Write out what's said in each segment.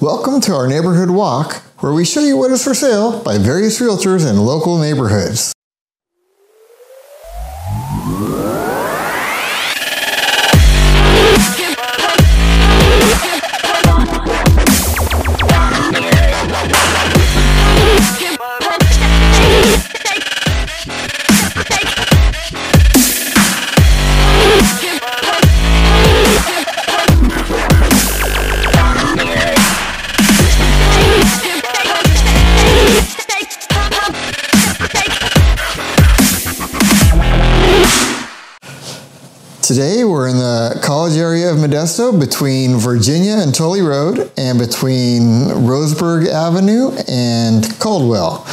Welcome to our neighborhood walk, where we show you what is for sale by various realtors in local neighborhoods. Today we're in the college area of Modesto between Virginia and Tully Road and between Roseburg Avenue and Coldwell.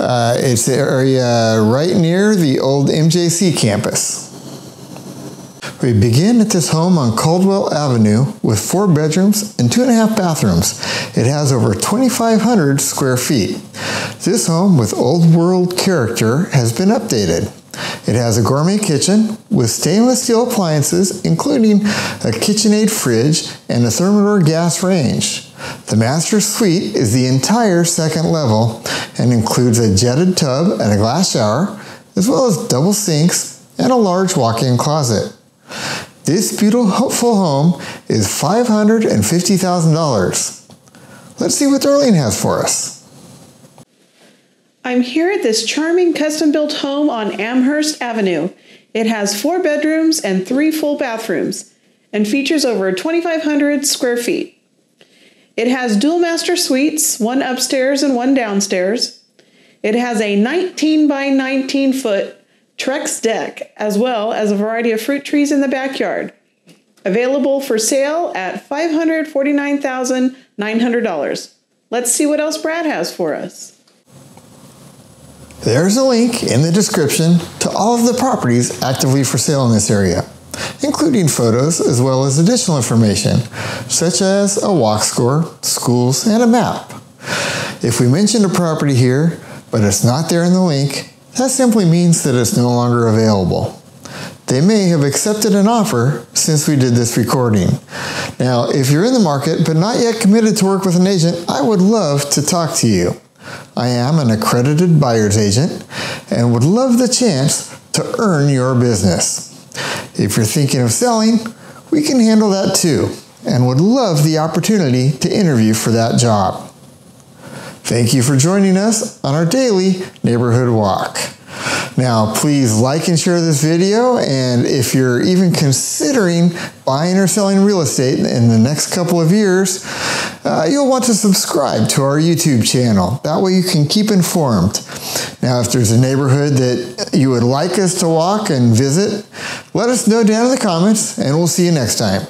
Uh, it's the area right near the old MJC campus. We begin at this home on Coldwell Avenue with four bedrooms and two and a half bathrooms. It has over 2,500 square feet. This home with old world character has been updated. It has a gourmet kitchen with stainless steel appliances, including a KitchenAid fridge and a Thermador gas range. The master suite is the entire second level and includes a jetted tub and a glass shower, as well as double sinks and a large walk-in closet. This beautiful home is $550,000. Let's see what Darlene has for us. I'm here at this charming custom built home on Amherst Avenue. It has four bedrooms and three full bathrooms and features over 2,500 square feet. It has dual master suites, one upstairs and one downstairs. It has a 19 by 19 foot Trex deck, as well as a variety of fruit trees in the backyard. Available for sale at $549,900. Let's see what else Brad has for us. There's a link in the description to all of the properties actively for sale in this area, including photos as well as additional information, such as a walk score, schools, and a map. If we mentioned a property here, but it's not there in the link, that simply means that it's no longer available. They may have accepted an offer since we did this recording. Now, if you're in the market but not yet committed to work with an agent, I would love to talk to you. I am an accredited buyer's agent and would love the chance to earn your business. If you're thinking of selling, we can handle that too and would love the opportunity to interview for that job. Thank you for joining us on our daily neighborhood walk. Now, please like and share this video, and if you're even considering buying or selling real estate in the next couple of years, uh, you'll want to subscribe to our YouTube channel. That way you can keep informed. Now, if there's a neighborhood that you would like us to walk and visit, let us know down in the comments, and we'll see you next time.